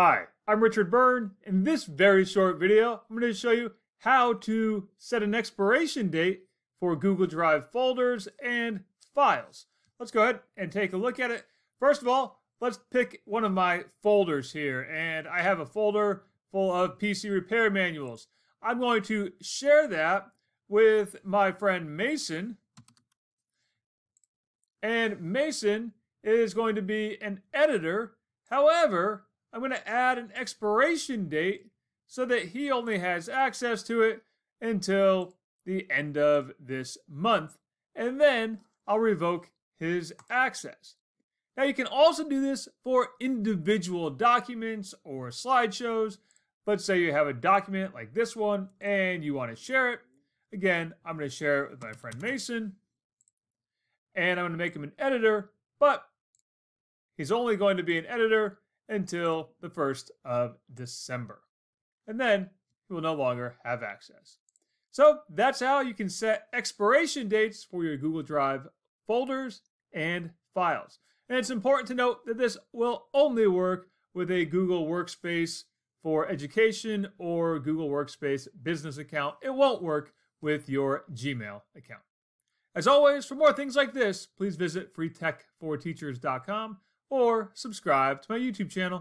Hi, I'm Richard Byrne. In this very short video, I'm going to show you how to set an expiration date for Google Drive folders and files. Let's go ahead and take a look at it. First of all, let's pick one of my folders here. And I have a folder full of PC repair manuals. I'm going to share that with my friend Mason. And Mason is going to be an editor. However, I'm going to add an expiration date so that he only has access to it until the end of this month. And then I'll revoke his access. Now you can also do this for individual documents or slideshows. Let's say you have a document like this one and you want to share it. Again, I'm going to share it with my friend Mason. And I'm going to make him an editor, but he's only going to be an editor until the 1st of December. And then he will no longer have access. So that's how you can set expiration dates for your Google Drive folders and files. And it's important to note that this will only work with a Google Workspace for education or Google Workspace business account. It won't work with your Gmail account. As always, for more things like this, please visit freetech4teachers.com or subscribe to my YouTube channel.